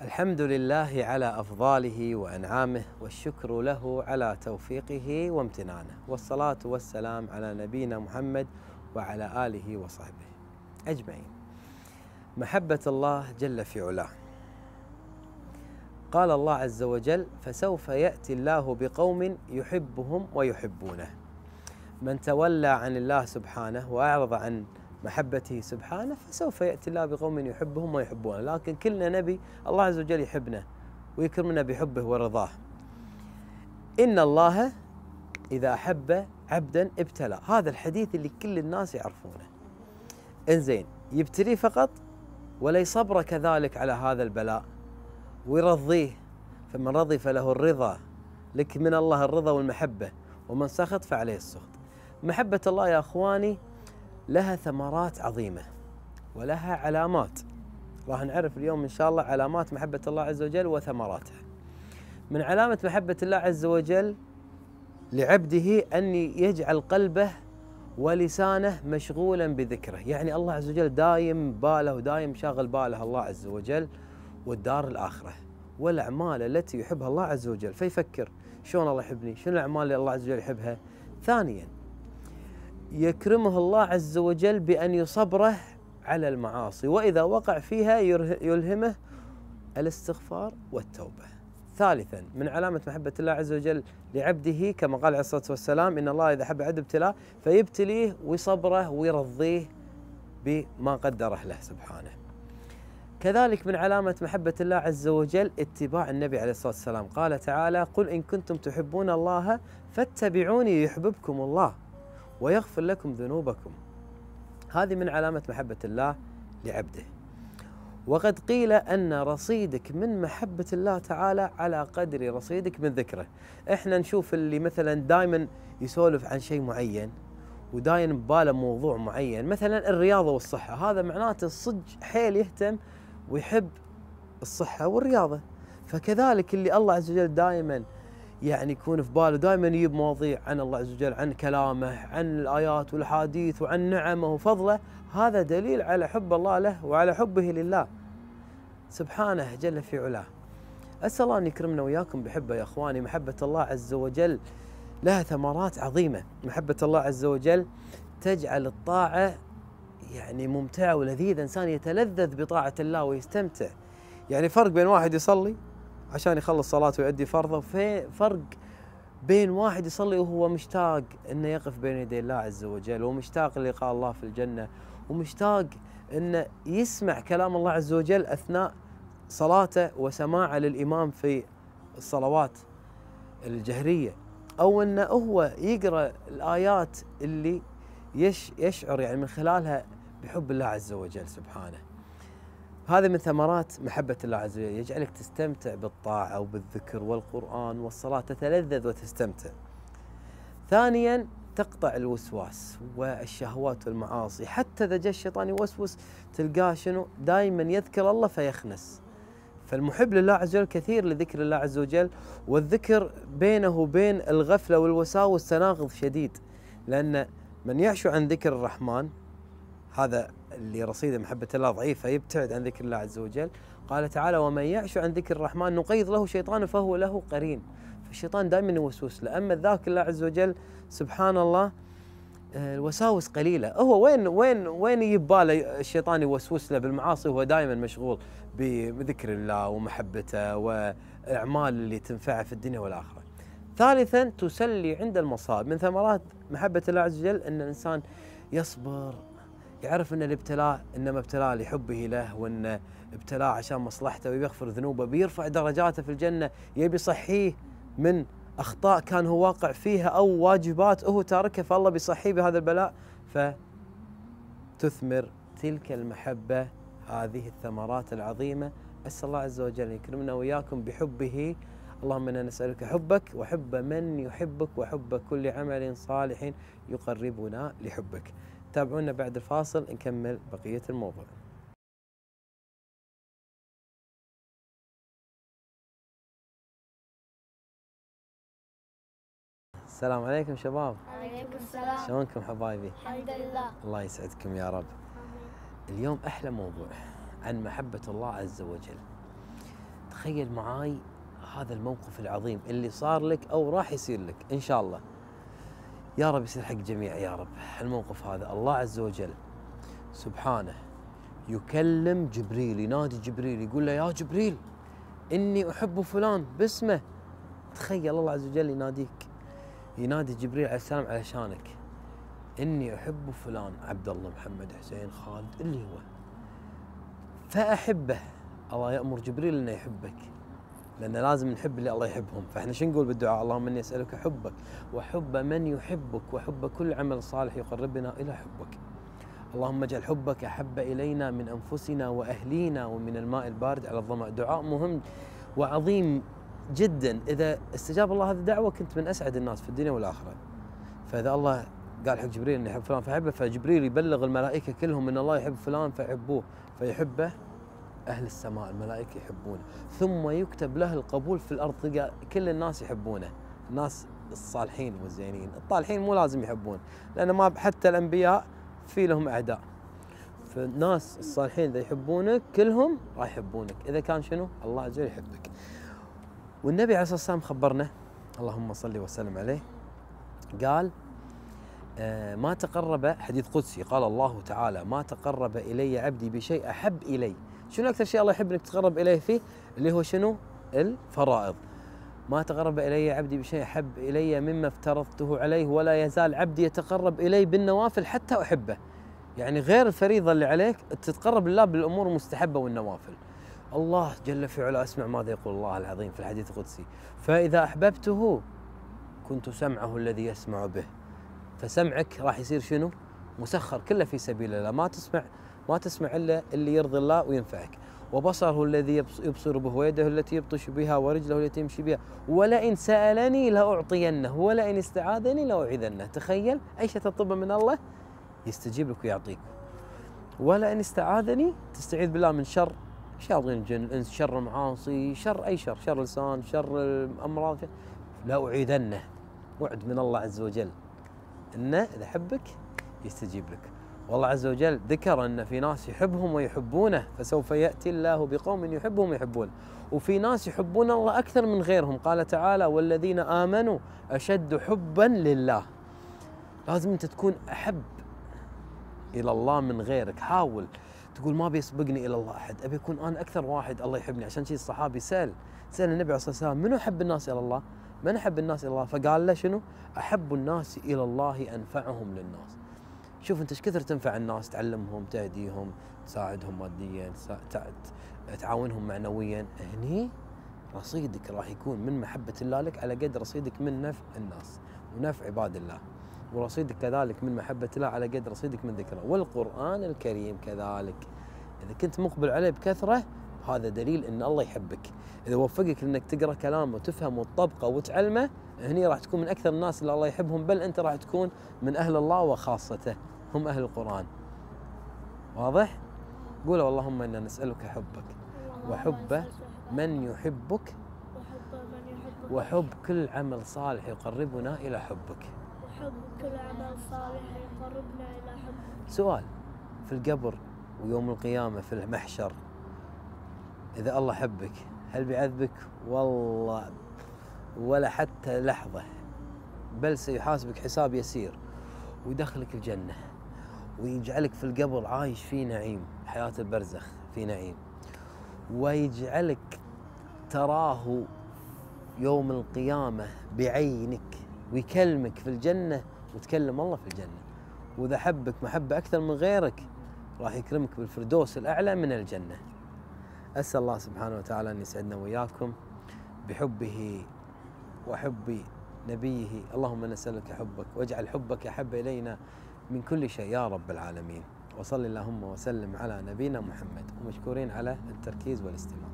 الحمد لله على أفضاله وأنعامه والشكر له على توفيقه وامتنانه والصلاة والسلام على نبينا محمد وعلى آله وصحبه أجمعين. محبة الله جل في علاه. قال الله عز وجل: فسوف يأتي الله بقوم يحبهم ويحبونه. من تولى عن الله سبحانه وأعرض عن محبته سبحانه فسوف يأتي الله بقوم يحبهم ويحبونه، لكن كلنا نبي الله عز وجل يحبنا ويكرمنا بحبه ورضاه. إن الله إذا أحب عبدا ابتلى، هذا الحديث اللي كل الناس يعرفونه. إنزين يبتليه فقط ولا يصبر كذلك على هذا البلاء ويرضيه فمن رضي فله الرضا لك من الله الرضا والمحبة ومن سخط فعليه السخط. محبة الله يا أخواني لها ثمرات عظيمة ولها علامات. راح نعرف اليوم إن شاء الله علامات محبة الله عز وجل وثمراتها. من علامة محبة الله عز وجل لعبده أن يجعل قلبه ولسانه مشغولا بذكره. يعني الله عز وجل دايم باله ودايم شاغل باله الله عز وجل والدار الآخرة والأعمال التي يحبها الله عز وجل. فيفكر شلون الله يحبني؟ شنو الأعمال اللي الله عز وجل يحبها؟ ثانيا يكرمه الله عز وجل بأن يصبره على المعاصي وإذا وقع فيها يلهمه الاستغفار والتوبة. ثالثا من علامة محبة الله عز وجل لعبده كما قال عليه الصلاة والسلام إن الله إذا حب عبد ابتلاه فيبتليه ويصبره ويرضيه بما قدره له سبحانه. كذلك من علامة محبة الله عز وجل اتباع النبي عليه الصلاة والسلام. قال تعالى قل إن كنتم تحبون الله فاتبعوني يحببكم الله. ويغفر لكم ذنوبكم. هذه من علامة محبة الله لعبده. وقد قيل أن رصيدك من محبة الله تعالى على قدر رصيدك من ذكره. إحنا نشوف اللي مثلا دائما يسولف عن شيء معين وداين بباله موضوع معين. مثلا الرياضة والصحة هذا معناته الصج حيل يهتم ويحب الصحة والرياضة. فكذلك اللي الله عز وجل دائما يعني يكون في باله دائما يجيب مواضيع عن الله عز وجل عن كلامه عن الآيات والأحاديث وعن نعمه وفضله. هذا دليل على حب الله له وعلى حبه لله. سبحانه جل في علاه. أسأل الله أن يكرمنا وإياكم بحبة يا أخواني. محبة الله عز وجل لها ثمرات عظيمة. محبة الله عز وجل تجعل الطاعة يعني ممتعة ولذيذة. إنسان يتلذذ بطاعة الله ويستمتع. يعني فرق بين واحد يصلي عشان يخلص صلاته ويؤدي فرضه. وفي فرق بين واحد يصلي وهو مشتاق إنه يقف بين يدي الله عز وجل ومشتاق لقاء الله في الجنة ومشتاق إنه يسمع كلام الله عز وجل أثناء صلاته وسماعه للإمام في الصلوات الجهرية. أو انه هو يقرأ الآيات اللي يش يشعر يعني من خلالها بحب الله عز وجل سبحانه. هذا من ثمرات محبة الله عز وجل يجعلك تستمتع بالطاعة وبالذكر والقرآن والصلاة تتلذذ وتستمتع. ثانيا تقطع الوسواس والشهوات والمعاصي. حتى إذا جاء الشيطان يوسوس تلقاه شنو؟ دائما يذكر الله فيخنس. فالمحب لله عز وجل كثير لذكر الله عز وجل والذكر بينه وبين الغفلة والوساوس تناقض شديد. لأن من يعشو عن ذكر الرحمن هذا اللي رصيده محبة الله ضعيفة يبتعد عن ذكر الله عز وجل. قال تعالى ومن يعش عن ذكر الرحمن نقيض له شيطان فهو له قرين. فالشيطان دائما يوسوس له. أما ذاك الله عز وجل سبحان الله آه، الوساوس قليلة. هو وين وين وين يجيب باله الشيطان يوسوس له بالمعاصي؟ وهو دائما مشغول بذكر الله ومحبته والأعمال اللي تنفعه في الدنيا والآخرة. ثالثا تسلي عند المصائب. من ثمرات محبة الله عز وجل أن الإنسان يصبر يعرف إن الابتلاء إنما ابتلاء لحبه له وإن ابتلاء عشان مصلحته ويغفر ذنوبه بيرفع درجاته في الجنة يبي يصحيه من أخطاء كان هو واقع فيها أو واجبات هو تاركها فالله بيصحيه بهذا البلاء. فتثمر تلك المحبة هذه الثمرات العظيمة. أسأل الله عز وجل يكرمنا وإياكم بحبه. اللهم إنا نسألك حبك وحب من يحبك وحب كل عمل صالح يقربنا لحبك. تابعونا بعد الفاصل نكمل بقية الموضوع. السلام عليكم شباب. عليكم السلام. شلونكم حبايبي؟ الحمد لله. الله يسعدكم يا رب. اليوم أحلى موضوع عن محبة الله عز وجل. تخيل معاي هذا الموقف العظيم اللي صار لك أو راح يصير لك إن شاء الله. يا رب يصير حق جميع يا رب. الموقف هذا الله عز وجل سبحانه يكلم جبريل ينادي جبريل يقول له يا جبريل إني أحب فلان باسمه. تخيل الله عز وجل يناديك ينادي جبريل عليه السلام علشانك. إني أحب فلان عبد الله محمد حسين خالد اللي هو. فأحبه الله يأمر جبريل إنه يحبك. لأن لازم نحب اللي الله يحبهم. فإحنا شو نقول بالدعاء؟ اللهم إني أسألك حبك وحب من يحبك وحب كل عمل صالح يقربنا إلى حبك. اللهم اجعل حبك أحب إلينا من أنفسنا وأهلينا ومن الماء البارد على الظمأ. دعاء مهم وعظيم جدا. إذا استجاب الله هذه الدعوة كنت من أسعد الناس في الدنيا والآخرة. فإذا الله قال حق جبريل إنه يحب فلان فحبه فجبريل يبلغ الملائكة كلهم إن الله يحب فلان فيحبوه فيحبه أهل السماء الملائكة يحبونه. ثم يكتب له القبول في الأرض تلقى كل الناس يحبونه. الناس الصالحين والزينين. الطالحين مو لازم يحبون لأن ما حتى الأنبياء في لهم أعداء. فالناس الصالحين إذا يحبونك كلهم راح يحبونك. إذا كان شنو؟ الله عز وجل يحبك. والنبي عليه الصلاة والسلام خبرنا اللهم صل وسلم عليه قال آه، ما تقرب حديث قدسي قال الله تعالى ما تقرب إلي عبدي بشيء أحب إلي. شنو أكثر شيء الله يحب إنك تقرب إليه فيه؟ اللي هو شنو؟ الفرائض. ما تقرب إلي عبدي بشيء أحب إلي مما افترضته عليه ولا يزال عبدي يتقرب إلي بالنوافل حتى أحبه. يعني غير الفريضة اللي عليك تتقرب لله بالأمور المستحبة والنوافل. الله جل في علا أسمع ماذا يقول الله العظيم في الحديث القدسي. فإذا أحببته كنت سمعه الذي يسمع به. فسمعك راح يصير شنو؟ مسخر كله في سبيل الله. ما تسمع ما تسمع إلا اللي يرضي الله وينفعك. وبصره الذي يبصر به ويده التي يبطش بها ورجله التي يمشي بها. ولئن سألني لأعطينه ولئن استعاذني لأعيذنه. تخيل أي شيء تطلبه من الله يستجيب لك ويعطيك. ولئن استعاذني تستعيذ بالله من شر. شياطين الجن الانس شر المعاصي شر أي شر. شر لسان شر الأمراض. لا اعيذنه وعد من الله عز وجل. إنه إذا حبك يستجيب لك. والله عز وجل ذكر أن في ناس يحبهم ويحبونه فسوف يأتي الله بقوم يحبهم ويحبونه وفي ناس يحبون الله أكثر من غيرهم قال تعالى والذين آمنوا أشد حبا لله لازم أنت تكون أحب إلى الله من غيرك حاول تقول ما بيسبقني إلى الله أحد أبي اكون أنا أكثر واحد الله يحبني عشان شيء الصحابي سأل سأل النبي عليه الصلاة والسلام منو أحب الناس إلى الله؟ من أحب الناس إلى الله؟ فقال له شنو؟ أحب الناس إلى الله أنفعهم للناس. شوف انت إيش كثر تنفع الناس تعلمهم تهديهم تساعدهم ماديا تعاونهم معنويا. هني رصيدك راح يكون من محبة الله لك على قد رصيدك من نفع الناس ونفع عباد الله. ورصيدك كذلك من محبة الله على قد رصيدك من ذكره. والقرآن الكريم كذلك. إذا كنت مقبل عليه بكثرة هذا دليل أن الله يحبك. إذا وفقك أنك تقرأ كلامه وتفهمه وتطبقه وتعلمه هني راح تكون من أكثر الناس اللي الله يحبهم بل أنت راح تكون من أهل الله وخاصته هم أهل القرآن. واضح؟ قولوا اللهم إنا نسألك حبك وحب من يحبك وحب كل عمل صالح يقربنا إلى حبك. حب كل عمل صالح يقربنا إلى حب سؤال في القبر ويوم القيامة في المحشر إذا الله حبك هل بيعذبك والله ولا حتى لحظة بل سيحاسبك حساب يسير ويدخلك الجنة ويجعلك في القبر عايش في نعيم حياة البرزخ في نعيم. ويجعلك تراه يوم القيامة بعينك ويكلمك في الجنة وتكلم الله في الجنة. وإذا حبك محبة أكثر من غيرك راح يكرمك بالفردوس الأعلى من الجنة. أسأل الله سبحانه وتعالى أن يسعدنا وإياكم بحبه وحب نبيه. اللهم نسألك حبك واجعل حبك أحب إلينا من كل شيء يا رب العالمين. وصل اللهم وسلم على نبينا محمد ومشكورين على التركيز والاستماع.